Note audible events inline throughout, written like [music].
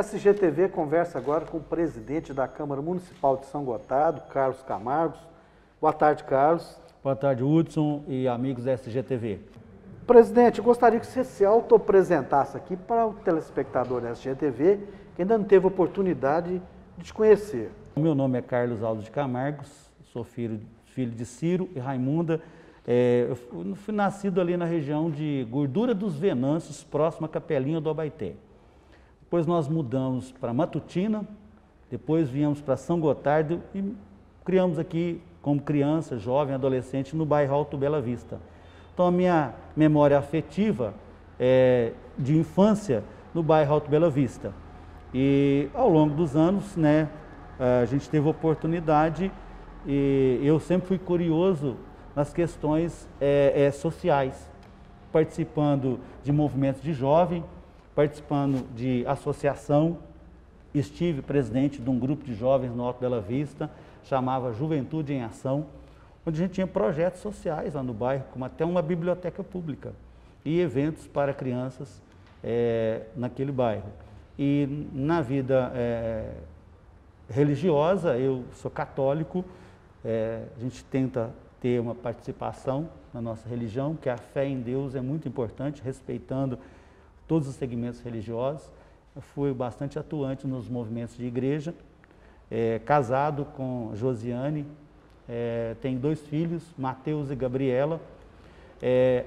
SGTV conversa agora com o presidente da Câmara Municipal de São Gotardo, Carlos Camargos. Boa tarde, Carlos. Boa tarde, Hudson e amigos da SGTV. Presidente, gostaria que você se auto-apresentasse aqui para o telespectador da SGTV, que ainda não teve oportunidade de te conhecer. Meu nome é Carlos Aldo de Camargos, sou filho, filho de Ciro e Raimunda. É, eu fui nascido ali na região de Gordura dos Venâncios, próximo à Capelinha do Abaité. Depois nós mudamos para Matutina, depois viemos para São Gotardo e criamos aqui como criança, jovem, adolescente no bairro Alto Bela Vista. Então a minha memória afetiva é de infância no bairro Alto Bela Vista. E ao longo dos anos, né, a gente teve oportunidade e eu sempre fui curioso nas questões é, é, sociais, participando de movimentos de jovem, participando de associação, estive presidente de um grupo de jovens no Alto Bela Vista, chamava Juventude em Ação, onde a gente tinha projetos sociais lá no bairro, como até uma biblioteca pública e eventos para crianças é, naquele bairro. E na vida é, religiosa, eu sou católico, é, a gente tenta ter uma participação na nossa religião, que a fé em Deus é muito importante, respeitando todos os segmentos religiosos. Fui bastante atuante nos movimentos de igreja, é, casado com Josiane, é, tenho dois filhos, Mateus e Gabriela. É,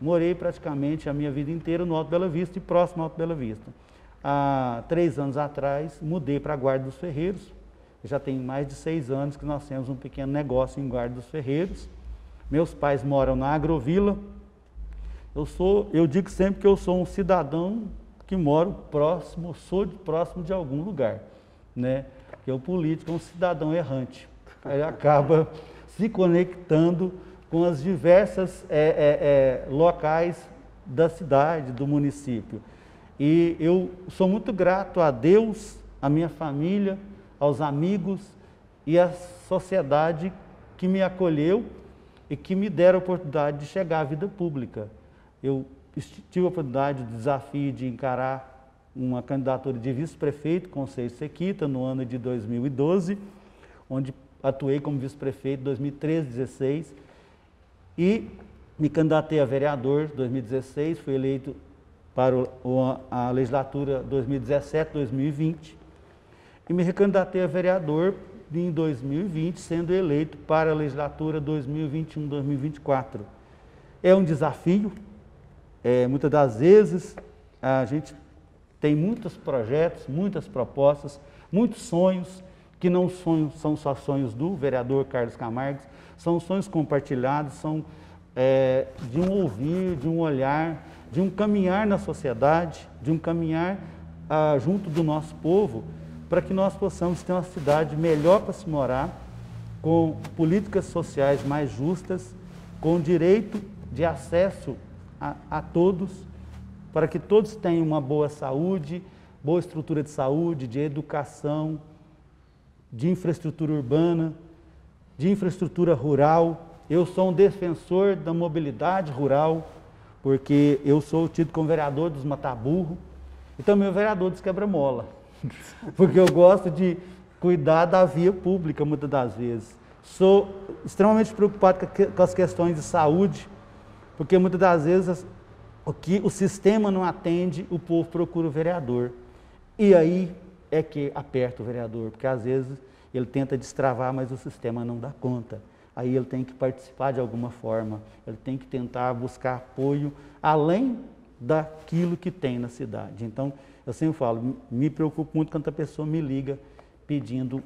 morei praticamente a minha vida inteira no Alto Bela Vista e próximo ao Alto Bela Vista. Há três anos atrás, mudei para Guarda dos Ferreiros. Já tem mais de seis anos que nós temos um pequeno negócio em Guarda dos Ferreiros. Meus pais moram na Agrovila, eu sou, eu digo sempre que eu sou um cidadão que moro próximo, sou próximo de algum lugar, né? Que o político é um cidadão errante. Ele acaba [laughs] se conectando com as diversas é, é, é, locais da cidade, do município. E eu sou muito grato a Deus, à minha família, aos amigos e à sociedade que me acolheu e que me deram a oportunidade de chegar à vida pública eu tive a oportunidade, o desafio de encarar uma candidatura de vice-prefeito com o Sequita no ano de 2012, onde atuei como vice-prefeito em 2013, 2016 e me candidatei a vereador em 2016, fui eleito para a legislatura 2017-2020 e me recandidatei a vereador em 2020, sendo eleito para a legislatura 2021-2024. É um desafio, é, muitas das vezes a gente tem muitos projetos, muitas propostas, muitos sonhos, que não são só sonhos do vereador Carlos Camargo, são sonhos compartilhados, são é, de um ouvir, de um olhar, de um caminhar na sociedade, de um caminhar ah, junto do nosso povo, para que nós possamos ter uma cidade melhor para se morar, com políticas sociais mais justas, com direito de acesso a, a todos, para que todos tenham uma boa saúde, boa estrutura de saúde, de educação, de infraestrutura urbana, de infraestrutura rural. Eu sou um defensor da mobilidade rural, porque eu sou tido como vereador dos Mataburro e também o vereador dos Quebra-Mola, [laughs] porque eu gosto de cuidar da via pública muitas das vezes. Sou extremamente preocupado com as questões de saúde, porque muitas das vezes o que o sistema não atende, o povo procura o vereador. E aí é que aperta o vereador, porque às vezes ele tenta destravar, mas o sistema não dá conta. Aí ele tem que participar de alguma forma, ele tem que tentar buscar apoio além daquilo que tem na cidade. Então, eu sempre falo, me preocupo muito quando a pessoa me liga pedindo,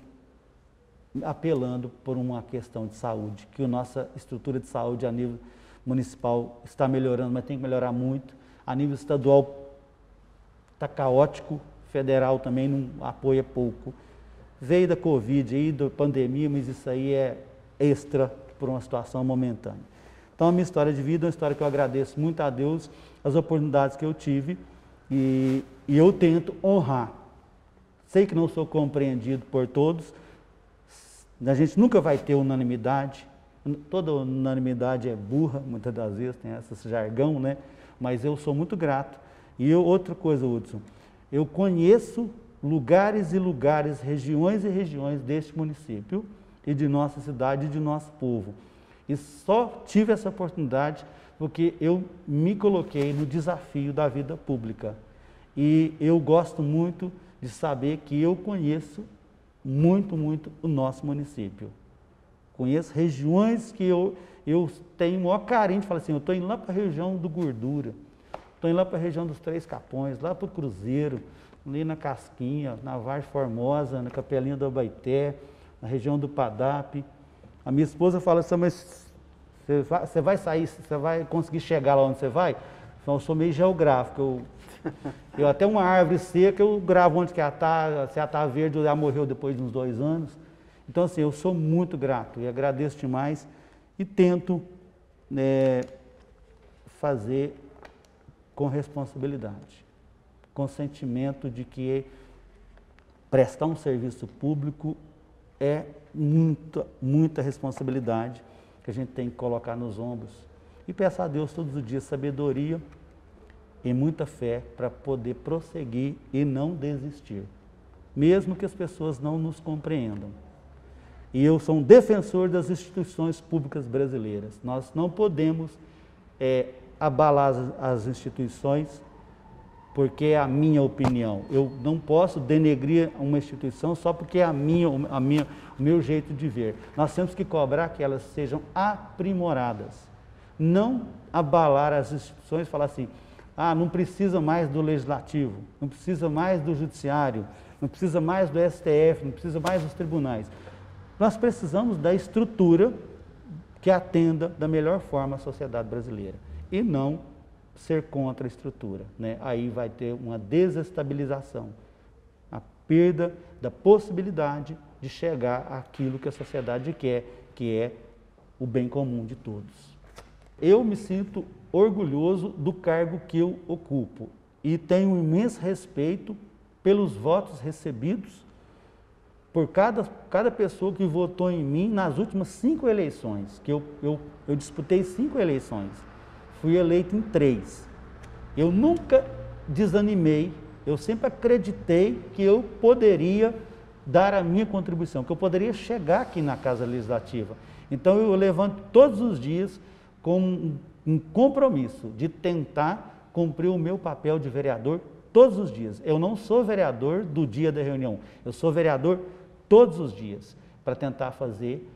apelando por uma questão de saúde, que a nossa estrutura de saúde a nível municipal está melhorando, mas tem que melhorar muito. A nível estadual está caótico, federal também não apoia pouco. Veio da Covid aí, da pandemia, mas isso aí é extra por uma situação momentânea. Então a minha história de vida é uma história que eu agradeço muito a Deus, as oportunidades que eu tive e, e eu tento honrar. Sei que não sou compreendido por todos, a gente nunca vai ter unanimidade, Toda unanimidade é burra, muitas das vezes tem esse jargão, né? Mas eu sou muito grato. E eu, outra coisa, Hudson, Eu conheço lugares e lugares, regiões e regiões deste município e de nossa cidade e de nosso povo. E só tive essa oportunidade porque eu me coloquei no desafio da vida pública. E eu gosto muito de saber que eu conheço muito, muito o nosso município. Conheço regiões que eu, eu tenho o maior carinho de falar assim, eu estou indo lá para a região do Gordura, estou indo lá para a região dos Três Capões, lá para o Cruzeiro, ali na Casquinha, na Vargem Formosa, na Capelinha do Abaité, na região do Padap. A minha esposa fala assim, mas você vai, vai sair, você vai conseguir chegar lá onde você vai? Então, eu sou meio geográfico, eu eu até uma árvore seca, eu gravo onde que ela está, se ela está verde, ela morreu depois de uns dois anos. Então, assim, eu sou muito grato e agradeço demais e tento né, fazer com responsabilidade, com sentimento de que prestar um serviço público é muita, muita responsabilidade que a gente tem que colocar nos ombros. E peço a Deus todos os dias sabedoria e muita fé para poder prosseguir e não desistir, mesmo que as pessoas não nos compreendam. E eu sou um defensor das instituições públicas brasileiras. Nós não podemos é, abalar as, as instituições porque é a minha opinião. Eu não posso denegrir uma instituição só porque é a minha, a minha, o meu jeito de ver. Nós temos que cobrar que elas sejam aprimoradas. Não abalar as instituições e falar assim, ah, não precisa mais do legislativo, não precisa mais do judiciário, não precisa mais do STF, não precisa mais dos tribunais. Nós precisamos da estrutura que atenda da melhor forma a sociedade brasileira e não ser contra a estrutura. Né? Aí vai ter uma desestabilização, a perda da possibilidade de chegar àquilo que a sociedade quer, que é o bem comum de todos. Eu me sinto orgulhoso do cargo que eu ocupo e tenho um imenso respeito pelos votos recebidos por cada, cada pessoa que votou em mim nas últimas cinco eleições, que eu, eu, eu disputei cinco eleições, fui eleito em três. Eu nunca desanimei, eu sempre acreditei que eu poderia dar a minha contribuição, que eu poderia chegar aqui na Casa Legislativa. Então eu levanto todos os dias com um compromisso de tentar cumprir o meu papel de vereador todos os dias. Eu não sou vereador do dia da reunião, eu sou vereador todos os dias para tentar fazer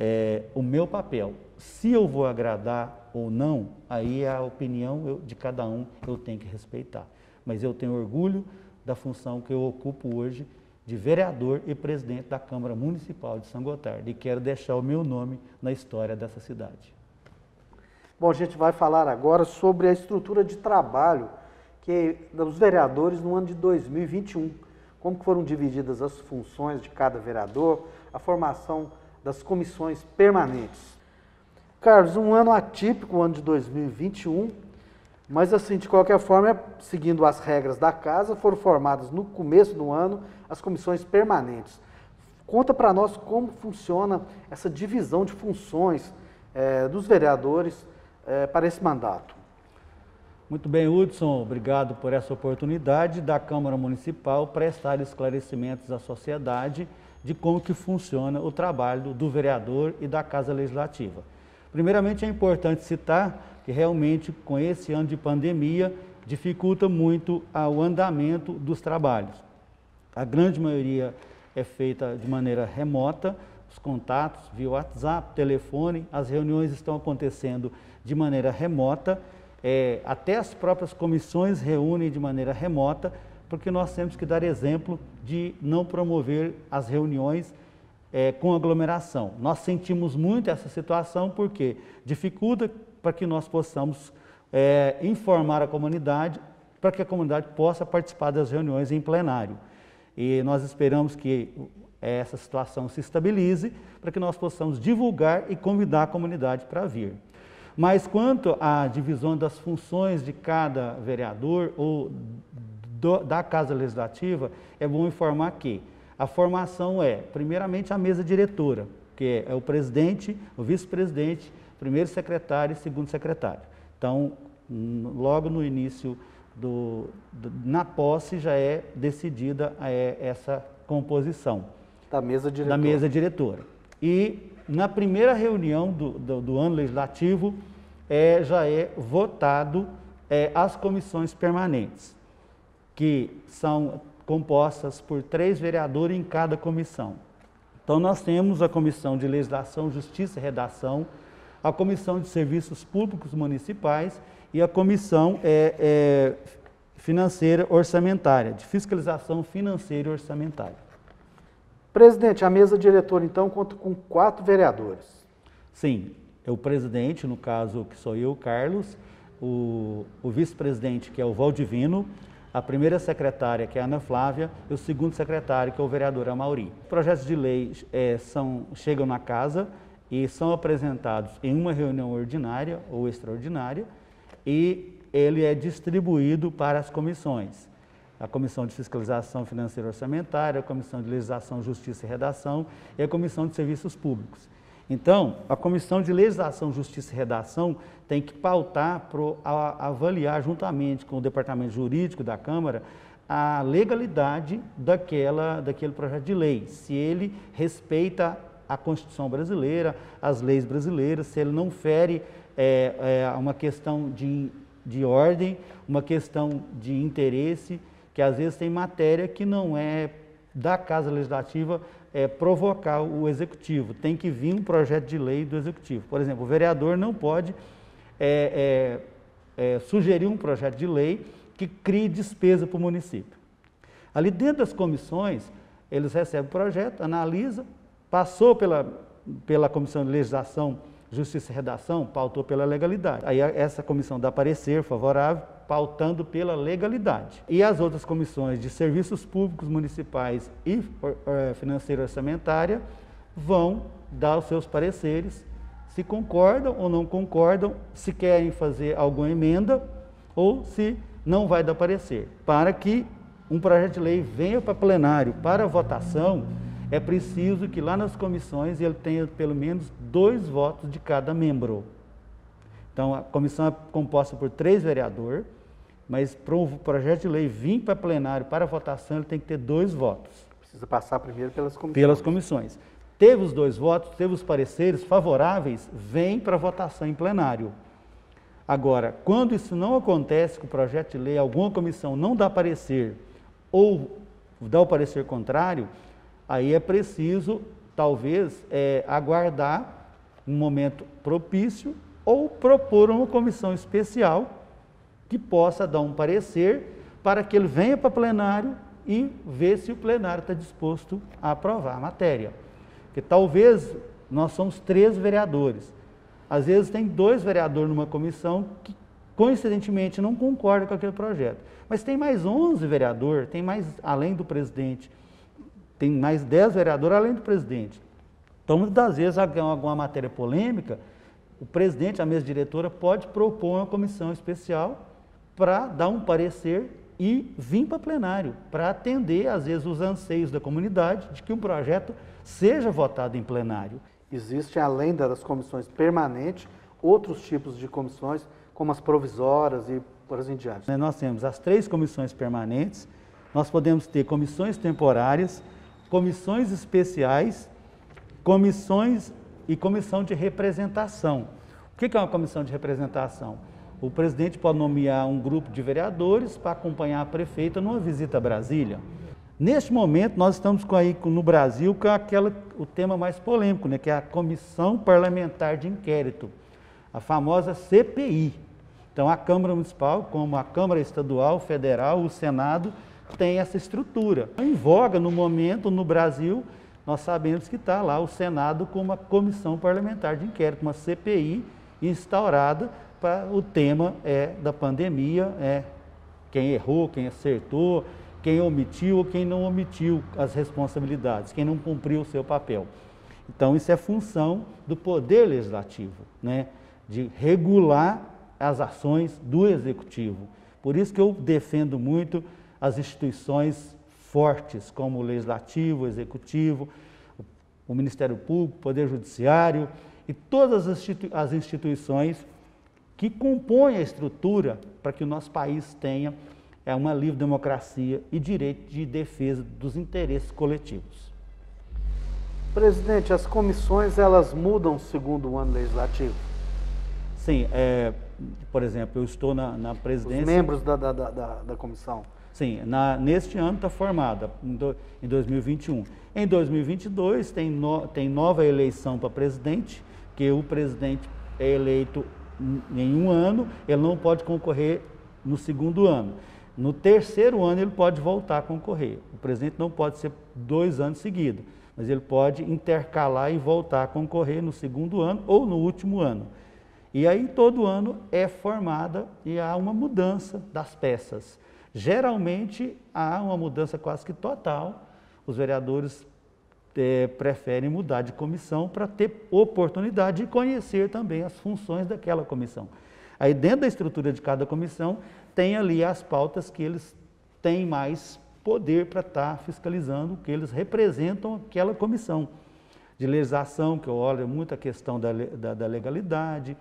é, o meu papel. Se eu vou agradar ou não, aí é a opinião de cada um, eu tenho que respeitar. Mas eu tenho orgulho da função que eu ocupo hoje de vereador e presidente da Câmara Municipal de São Gotardo e quero deixar o meu nome na história dessa cidade. Bom, a gente vai falar agora sobre a estrutura de trabalho que dos vereadores no ano de 2021. Como foram divididas as funções de cada vereador, a formação das comissões permanentes. Carlos, um ano atípico, o ano de 2021, mas assim, de qualquer forma, seguindo as regras da casa, foram formadas no começo do ano as comissões permanentes. Conta para nós como funciona essa divisão de funções é, dos vereadores é, para esse mandato. Muito bem, Hudson, obrigado por essa oportunidade da Câmara Municipal prestar esclarecimentos à sociedade de como que funciona o trabalho do vereador e da Casa Legislativa. Primeiramente, é importante citar que realmente, com esse ano de pandemia, dificulta muito o andamento dos trabalhos. A grande maioria é feita de maneira remota, os contatos via WhatsApp, telefone, as reuniões estão acontecendo de maneira remota, é, até as próprias comissões reúnem de maneira remota, porque nós temos que dar exemplo de não promover as reuniões é, com aglomeração. Nós sentimos muito essa situação porque dificulta para que nós possamos é, informar a comunidade, para que a comunidade possa participar das reuniões em plenário. E nós esperamos que essa situação se estabilize para que nós possamos divulgar e convidar a comunidade para vir. Mas quanto à divisão das funções de cada vereador ou do, da Casa Legislativa, é bom informar que a formação é, primeiramente, a mesa diretora, que é, é o presidente, o vice-presidente, primeiro secretário e segundo secretário. Então, logo no início do, do, na posse já é decidida é, essa composição. Da mesa diretora. Da mesa diretora. E na primeira reunião do, do, do ano legislativo é, já é votado é, as comissões permanentes, que são compostas por três vereadores em cada comissão. Então nós temos a Comissão de Legislação, Justiça e Redação, a Comissão de Serviços Públicos Municipais e a Comissão é, é, Financeira Orçamentária, de Fiscalização Financeira e Orçamentária. Presidente, a mesa diretora, então, conta com quatro vereadores. Sim, é o presidente, no caso, que sou eu, Carlos, o, o vice-presidente, que é o Valdivino, a primeira secretária, que é a Ana Flávia, e o segundo secretário, que é o vereador Amauri. Projetos de lei é, são, chegam na casa e são apresentados em uma reunião ordinária ou extraordinária, e ele é distribuído para as comissões. A Comissão de Fiscalização Financeira e Orçamentária, a Comissão de Legislação, Justiça e Redação e a Comissão de Serviços Públicos. Então, a Comissão de Legislação, Justiça e Redação tem que pautar para avaliar juntamente com o Departamento Jurídico da Câmara a legalidade daquela, daquele projeto de lei, se ele respeita a Constituição brasileira, as leis brasileiras, se ele não fere é, é, uma questão de, de ordem, uma questão de interesse, que às vezes tem matéria que não é da Casa Legislativa é, provocar o Executivo. Tem que vir um projeto de lei do Executivo. Por exemplo, o vereador não pode é, é, é sugerir um projeto de lei que crie despesa para o município. Ali dentro das comissões, eles recebem o projeto, analisam, passou pela, pela Comissão de Legislação Justiça e Redação pautou pela legalidade. Aí essa comissão dá parecer favorável, pautando pela legalidade. E as outras comissões de serviços públicos municipais e é, financeira orçamentária vão dar os seus pareceres, se concordam ou não concordam, se querem fazer alguma emenda ou se não vai dar parecer, para que um projeto de lei venha para plenário para votação é preciso que lá nas comissões ele tenha pelo menos dois votos de cada membro. Então, a comissão é composta por três vereadores, mas para um projeto de lei vir para plenário para votação, ele tem que ter dois votos. Precisa passar primeiro pelas comissões. Pelas comissões. Teve os dois votos, teve os pareceres favoráveis, vem para votação em plenário. Agora, quando isso não acontece com o projeto de lei, alguma comissão não dá parecer ou dá o parecer contrário, Aí é preciso, talvez, é, aguardar um momento propício ou propor uma comissão especial que possa dar um parecer para que ele venha para o plenário e ver se o plenário está disposto a aprovar a matéria. Porque talvez nós somos três vereadores. Às vezes tem dois vereadores numa comissão que coincidentemente não concordam com aquele projeto. Mas tem mais 11 vereadores, tem mais, além do presidente, tem mais 10 vereadores além do presidente. Então, muitas das vezes, alguma matéria polêmica, o presidente, a mesa diretora, pode propor uma comissão especial para dar um parecer e vir para plenário, para atender, às vezes, os anseios da comunidade de que um projeto seja votado em plenário. Existem, além das comissões permanentes, outros tipos de comissões, como as provisórias e por assim diante. Nós temos as três comissões permanentes, nós podemos ter comissões temporárias, comissões especiais, comissões e comissão de representação. O que é uma comissão de representação? O presidente pode nomear um grupo de vereadores para acompanhar a prefeita numa visita a Brasília. Neste momento, nós estamos com aí no Brasil com aquela, o tema mais polêmico, né, que é a Comissão Parlamentar de Inquérito, a famosa CPI. Então, a Câmara Municipal, como a Câmara Estadual, Federal, o Senado, tem essa estrutura. Em voga no momento no Brasil, nós sabemos que está lá o Senado com uma comissão parlamentar de inquérito, uma CPI instaurada o tema é da pandemia, é quem errou, quem acertou, quem omitiu ou quem não omitiu as responsabilidades, quem não cumpriu o seu papel. Então isso é função do poder legislativo, né, de regular as ações do executivo. Por isso que eu defendo muito as instituições fortes, como o Legislativo, o Executivo, o Ministério Público, o Poder Judiciário e todas as instituições que compõem a estrutura para que o nosso país tenha é, uma livre democracia e direito de defesa dos interesses coletivos. Presidente, as comissões elas mudam segundo o ano legislativo? Sim, é, por exemplo, eu estou na, na presidência. Os membros da, da, da, da comissão. Sim, na, neste ano está formada, em, do, em 2021. Em 2022 tem, no, tem nova eleição para presidente, que o presidente é eleito em um ano, ele não pode concorrer no segundo ano. No terceiro ano ele pode voltar a concorrer. O presidente não pode ser dois anos seguidos, mas ele pode intercalar e voltar a concorrer no segundo ano ou no último ano. E aí todo ano é formada e há uma mudança das peças. Geralmente há uma mudança quase que total. Os vereadores é, preferem mudar de comissão para ter oportunidade de conhecer também as funções daquela comissão. Aí dentro da estrutura de cada comissão tem ali as pautas que eles têm mais poder para estar tá fiscalizando, que eles representam aquela comissão de legislação, que eu olho muito a questão da, da, da legalidade,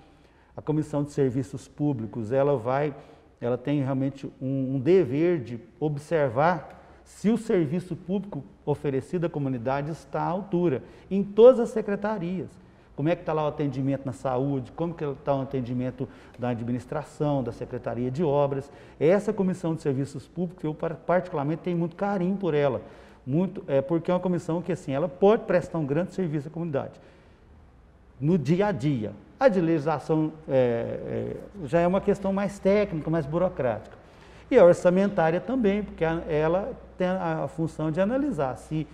a comissão de serviços públicos, ela vai, ela tem realmente um, um dever de observar se o serviço público oferecido à comunidade está à altura, em todas as secretarias. Como é que está lá o atendimento na saúde, como que está o atendimento da administração, da Secretaria de Obras. Essa Comissão de Serviços Públicos, eu particularmente tenho muito carinho por ela, muito, é, porque é uma comissão que assim, ela pode prestar um grande serviço à comunidade, no dia a dia. A de legislação é, é, já é uma questão mais técnica, mais burocrática. E a orçamentária também, porque ela tem a função de analisar se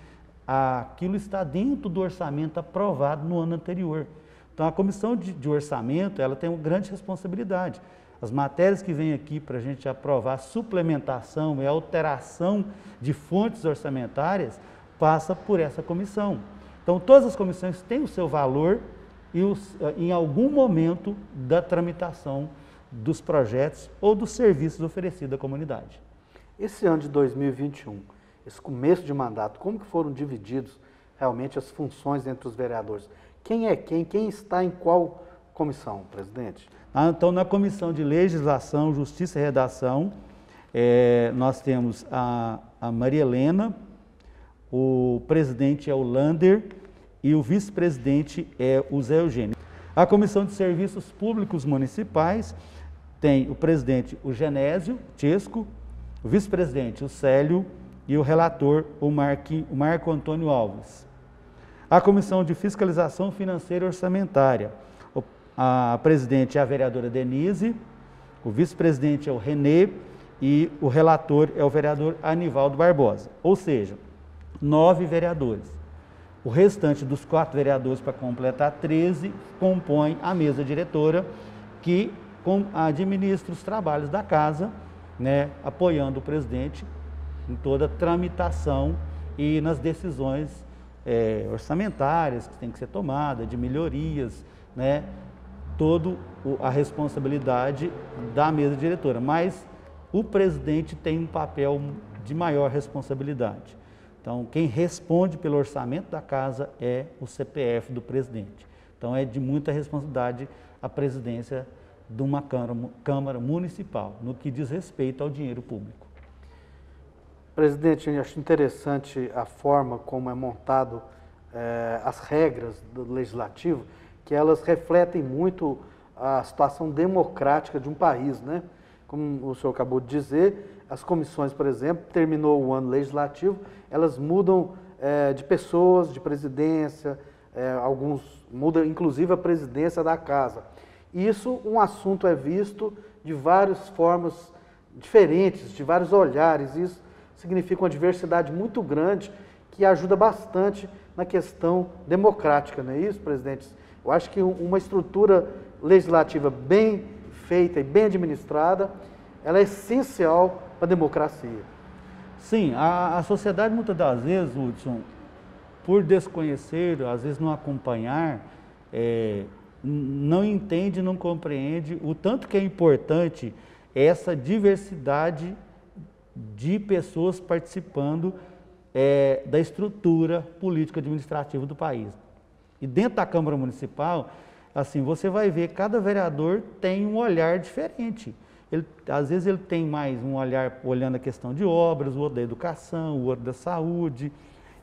aquilo está dentro do orçamento aprovado no ano anterior. Então, a comissão de, de orçamento ela tem uma grande responsabilidade. As matérias que vêm aqui para a gente aprovar suplementação e alteração de fontes orçamentárias passa por essa comissão. Então, todas as comissões têm o seu valor e os, em algum momento da tramitação dos projetos ou dos serviços oferecidos à comunidade. Esse ano de 2021, esse começo de mandato, como que foram divididos realmente as funções entre os vereadores? Quem é quem? Quem está em qual comissão, presidente? Ah, então, na Comissão de Legislação, Justiça e Redação, é, nós temos a, a Maria Helena, o presidente é o Lander e o vice-presidente é o Zé Eugênio. A Comissão de Serviços Públicos Municipais tem o presidente, o Genésio Chesco, o vice-presidente, o Célio, e o relator, o, Marqui, o Marco Antônio Alves. A Comissão de Fiscalização Financeira e Orçamentária, a presidente é a vereadora Denise, o vice-presidente é o Renê e o relator é o vereador Anivaldo Barbosa. Ou seja, nove vereadores. O restante dos quatro vereadores, para completar 13, compõe a mesa diretora que administra os trabalhos da casa, né, apoiando o presidente em toda a tramitação e nas decisões é, orçamentárias que tem que ser tomada, de melhorias, né? Toda a responsabilidade da mesa diretora. Mas o presidente tem um papel de maior responsabilidade. Então, quem responde pelo orçamento da casa é o CPF do presidente. Então, é de muita responsabilidade a presidência de uma Câmara, Municipal, no que diz respeito ao dinheiro público. Presidente, eu acho interessante a forma como é montado eh, as regras do legislativo, que elas refletem muito a situação democrática de um país, né? Como o senhor acabou de dizer, as comissões, por exemplo, terminou o ano legislativo, elas mudam eh, de pessoas, de presidência, eh, alguns mudam inclusive a presidência da casa. Isso, um assunto é visto de várias formas diferentes, de vários olhares. Isso significa uma diversidade muito grande que ajuda bastante na questão democrática, não é isso, presidente? Eu acho que uma estrutura legislativa bem feita e bem administrada, ela é essencial para a democracia. Sim, a, a sociedade muitas das vezes, Hudson, por desconhecer, às vezes não acompanhar, é, não entende, não compreende o tanto que é importante essa diversidade de pessoas participando é, da estrutura política administrativa do país. E dentro da Câmara Municipal, assim, você vai ver cada vereador tem um olhar diferente. Ele, às vezes ele tem mais um olhar olhando a questão de obras, o outro da educação, o outro da saúde.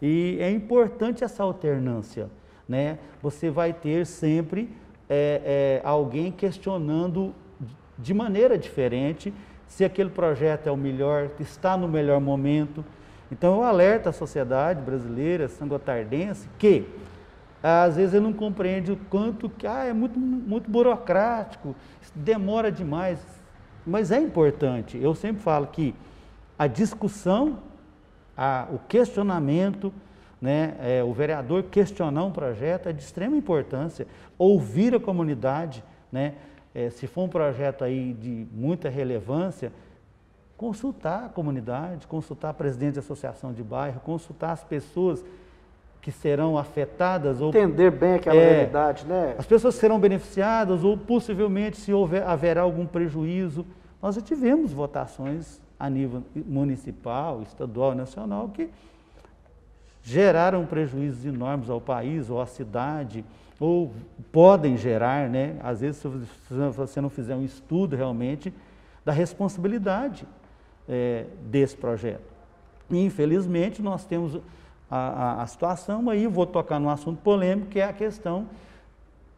E é importante essa alternância. Né? Você vai ter sempre é, é, alguém questionando de maneira diferente se aquele projeto é o melhor, está no melhor momento. Então eu alerto a sociedade brasileira, sangotardense, que às vezes ele não compreende o quanto que ah, é muito, muito burocrático, demora demais. Mas é importante. Eu sempre falo que a discussão, a, o questionamento, né, é, o vereador questionar um projeto é de extrema importância. Ouvir a comunidade, né, é, se for um projeto aí de muita relevância, consultar a comunidade, consultar a presidente da associação de bairro, consultar as pessoas que serão afetadas. Ou, Entender bem aquela é, realidade, né? As pessoas serão beneficiadas ou possivelmente se houver, haverá algum prejuízo. Nós já tivemos votações a nível municipal, estadual, nacional que geraram prejuízos enormes ao país ou à cidade, ou podem gerar, né? Às vezes, se você não fizer um estudo realmente da responsabilidade é, desse projeto. E, infelizmente, nós temos a, a, a, situação, aí vou tocar num assunto polêmico, que é a questão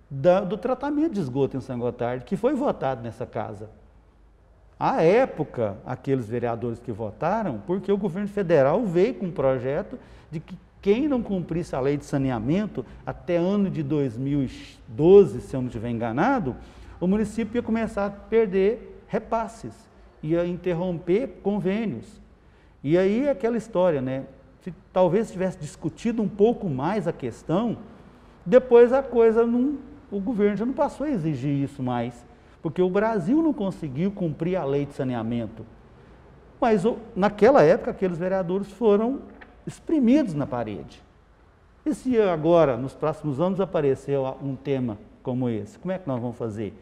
da, do tratamento de esgoto em São Gotardo, que foi votado nessa casa. À época, aqueles vereadores que votaram, porque o governo federal veio com um projeto de que quem não cumprisse a lei de saneamento até ano de 2012, se eu não estiver enganado, o município ia começar a perder repasses, ia interromper convênios. E aí aquela história, né? Se talvez tivesse discutido um pouco mais a questão, depois a coisa não, o governo já não passou a exigir isso mais, porque o Brasil não conseguiu cumprir a lei de saneamento. Mas naquela época aqueles vereadores foram espremidos na parede. E se agora, nos próximos anos, aparecer um tema como esse, como é que nós vamos fazer?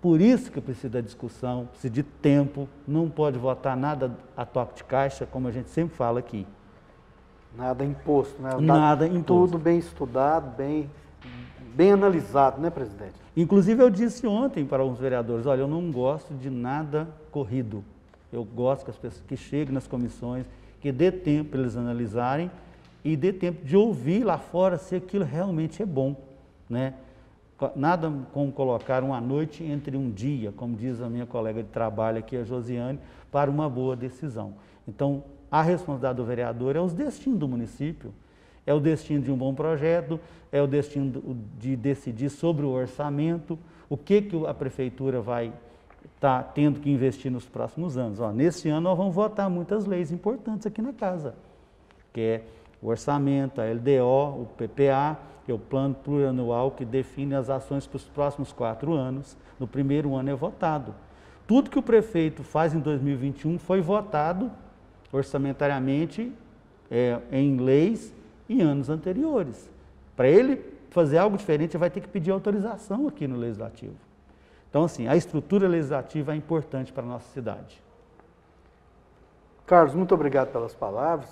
Por isso que precisa da discussão, precisa de tempo, não pode votar nada a toque de caixa, como a gente sempre fala aqui. Nada imposto, né? Nada imposto. Tudo bem estudado, bem, bem analisado, né, presidente? Inclusive, eu disse ontem para alguns vereadores: olha, eu não gosto de nada corrido. Eu gosto que as pessoas que cheguem nas comissões, que dê tempo para eles analisarem e dê tempo de ouvir lá fora se aquilo realmente é bom, né? Nada como colocar uma noite entre um dia, como diz a minha colega de trabalho aqui, a Josiane, para uma boa decisão. Então, a responsabilidade do vereador é os destinos do município, é o destino de um bom projeto, é o destino de decidir sobre o orçamento, o que, que a prefeitura vai está tendo que investir nos próximos anos. Ó, nesse ano nós vamos votar muitas leis importantes aqui na casa, que é o orçamento, a LDO, o PPA, que é o plano plurianual que define as ações para os próximos quatro anos. No primeiro ano é votado. Tudo que o prefeito faz em 2021 foi votado orçamentariamente é, em leis em anos anteriores. Para ele fazer algo diferente, ele vai ter que pedir autorização aqui no Legislativo. Então, assim, a estrutura legislativa é importante para a nossa cidade. Carlos, muito obrigado pelas palavras.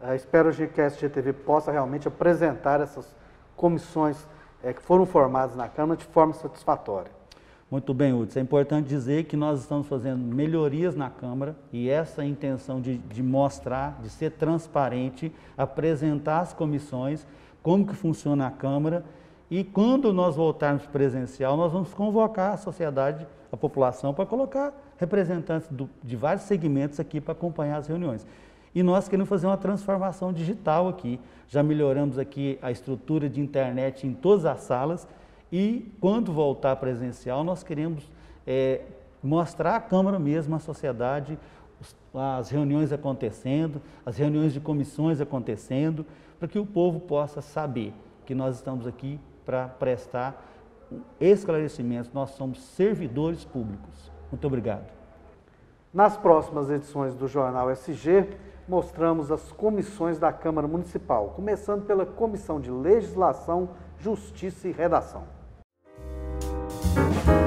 Uh, espero que a SGTV possa realmente apresentar essas comissões é, que foram formadas na Câmara de forma satisfatória. Muito bem, Hudson. É importante dizer que nós estamos fazendo melhorias na Câmara e essa intenção de, de mostrar, de ser transparente, apresentar as comissões, como que funciona a Câmara e quando nós voltarmos presencial, nós vamos convocar a sociedade, a população, para colocar representantes do, de vários segmentos aqui para acompanhar as reuniões. E nós queremos fazer uma transformação digital aqui. Já melhoramos aqui a estrutura de internet em todas as salas e quando voltar presencial, nós queremos é, mostrar à Câmara mesmo, à sociedade, as reuniões acontecendo, as reuniões de comissões acontecendo, para que o povo possa saber que nós estamos aqui para prestar esclarecimentos. Nós somos servidores públicos. Muito obrigado. Nas próximas edições do Jornal SG, mostramos as comissões da Câmara Municipal, começando pela Comissão de Legislação, Justiça e Redação. Thank you.